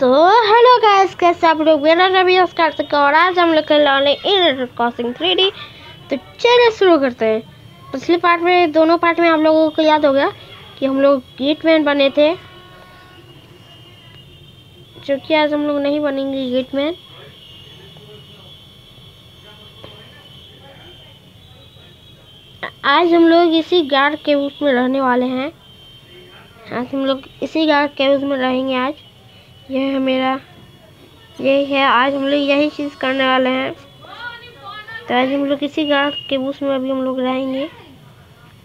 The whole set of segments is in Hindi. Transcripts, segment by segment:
तो हेलो गाइस कैसे आप लोग? मेरा रवि कार्तिक और आज हम लोग खेलने वाले इन क्रॉसिंग थ्री तो चलिए शुरू करते हैं। पिछले पार्ट में, दोनों पार्ट में हम लोगों को याद हो गया कि हम लोग गेटमैन बने थे। जो कि आज हम लोग नहीं बनेंगे गेटमैन आज हम लोग इसी गार्ड के रूप में रहने वाले हैं। आज हम लोग इसी गार्ड के रूप में रहेंगे आज। यह है मेरा यही है, आज हम लोग यही चीज़ करने वाले हैं। तो आज हम लोग इसी गार्ड के बूस में अभी हम लोग रहेंगे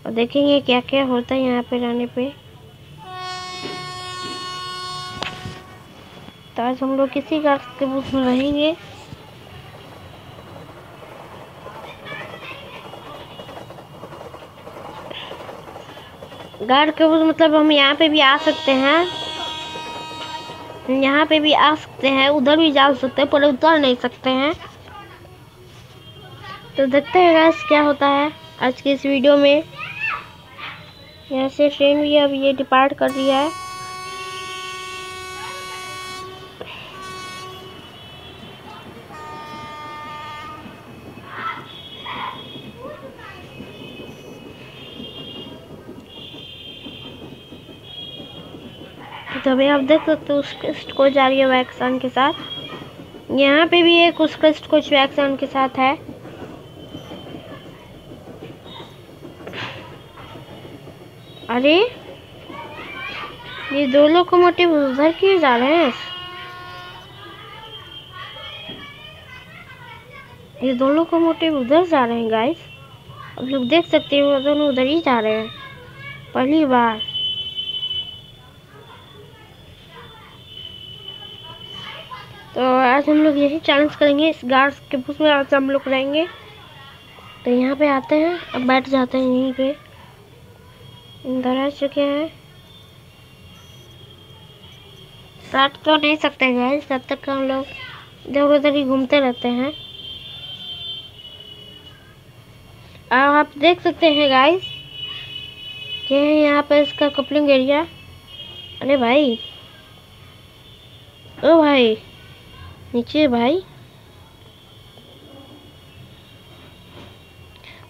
और देखेंगे क्या क्या होता है यहाँ पे रहने पे। तो आज हम लोग किसी गार्ड के बूस में रहेंगे। गार्ड के मतलब हम यहाँ पे भी आ सकते हैं। यहाँ पे भी आ सकते हैं, उधर भी जा सकते हैं, पर उतर नहीं सकते हैं। तो देखते हैं गैस क्या होता है आज के इस वीडियो में। यहाँ से ट्रेन भी अब ये डिपार्ट कर रही है। तो अभी आप देख सकते हो उत्कृष्ट को जा रही है वैक्सन के साथ। यहाँ पे भी एक उत्कृष्ट कुछ वैक्सन के साथ है। अरे, ये दो लोकोमोटिव उधर क्यों जा रहे हैं? ये दो लोकोमोटिव उधर जा रहे हैं गाइस अब लोग देख सकते हो, दोनों उधर ही जा रहे हैं। पहली बार। तो आज हम लोग यही चैलेंज करेंगे इस गार्ड्स के बुस में, आज हम लोग रहेंगे। तो यहाँ पे आते हैं, अब बैठ जाते हैं यहीं पे। इधर आ चुके हैं। बैठ तो नहीं सकते गए तब तक हम लोग इधर उधर ही घूमते रहते हैं। और आप देख सकते हैं गाइस ये है यहाँ पर इसका कपलिंग एरिया अरे भाई, ओ भाई। नीचे भाई।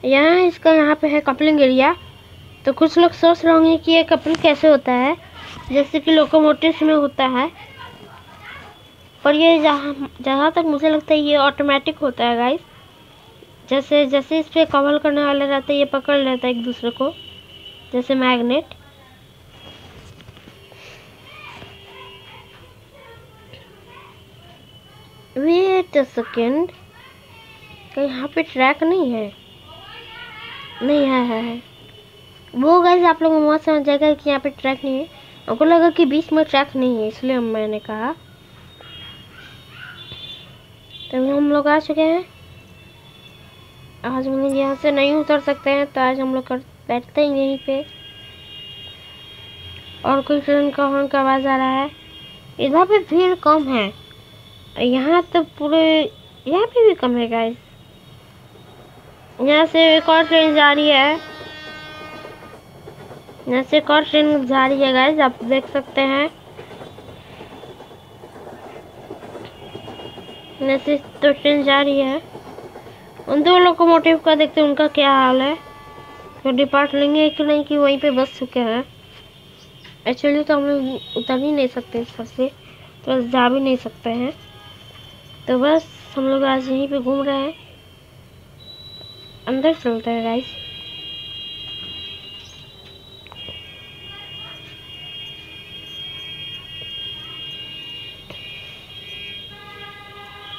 यहाँ इसका, यहाँ पे है कपलिंग एरिया तो कुछ लोग सोच रहे होंगे कि ये कपल कैसे होता है। जैसे कि लोकोमोटिव में होता है। पर ये जहाँ जहाँ तक मुझे लगता है ये ऑटोमेटिक होता है गाइस जैसे जैसे इस पर कवर करने वाले रहते हैं, ये पकड़ लेता है एक दूसरे को। जैसे मैग्नेट वेट अ सेकेंड। क्या यहाँ पे ट्रैक नहीं है? नहीं है है, है। वो गाइस आप लोगों को बहुत समझ जाएगा कि यहाँ पे ट्रैक नहीं है। हमको लगा कि बीच में ट्रैक नहीं है इसलिए मैंने कहा। तो हम लोग आ चुके हैं। आज हम लोग यहाँ से नहीं उतर सकते हैं तो आज हम लोग कर बैठते हैं यहीं पे। और कोई ट्रेन का हॉर्न का आवाज़ आ रहा है। इधर पे भीड़ कम है। यहाँ तो पूरे, यहाँ पे भी कम है गाइस यहाँ से एक और ट्रेन जा रही है। यहाँ से एक और ट्रेन जा रही है गाइस आप देख सकते हैं। से तो ट्रेन जा रही है। उन दो लोकोमोटिव का देखते हैं, उनका क्या हाल है। तो डिपार्ट लेंगे कि नहीं, कि वहीं पे बस चुके हैं। एक्चुअली तो हम लोग उतर ही नहीं सकते इस पर से। तो जा भी नहीं सकते हैं। तो बस, हम लोग आज यहीं पे घूम रहे हैं। अंदर चलते हैं गाइस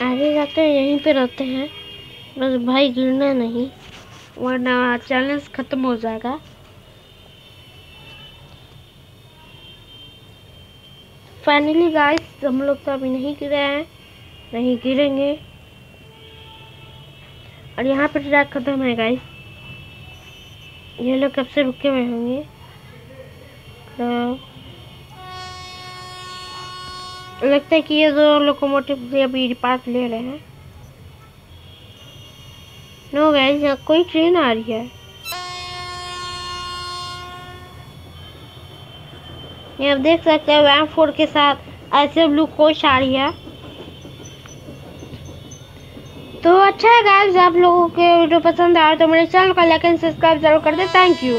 आगे जाते हैं, यहीं पे रहते हैं। बस भाई गिरना नहीं, वरना चैलेंज खत्म हो जाएगा। फाइनली गाइस हम लोग तो अभी नहीं गिरे हैं। नहीं गिरेंगे। और यहाँ पर ट्रैक खत्म है गाइस ये लोग कब से रुके हुए होंगे? तो लगता है कि ये दो लोकोमोटिव से अभी पार्ट ले रहे हैं। नो गाइस यहाँ कोई ट्रेन आ रही है। ये आप देख सकते हैं वैम फोर के साथ ऐसे ब्लू कोच आ रही है तो अच्छा है गाइस आप लोगों के वीडियो पसंद आए तो मेरे चैनल को लाइक एंड सब्सक्राइब ज़रूर कर दे। Thank you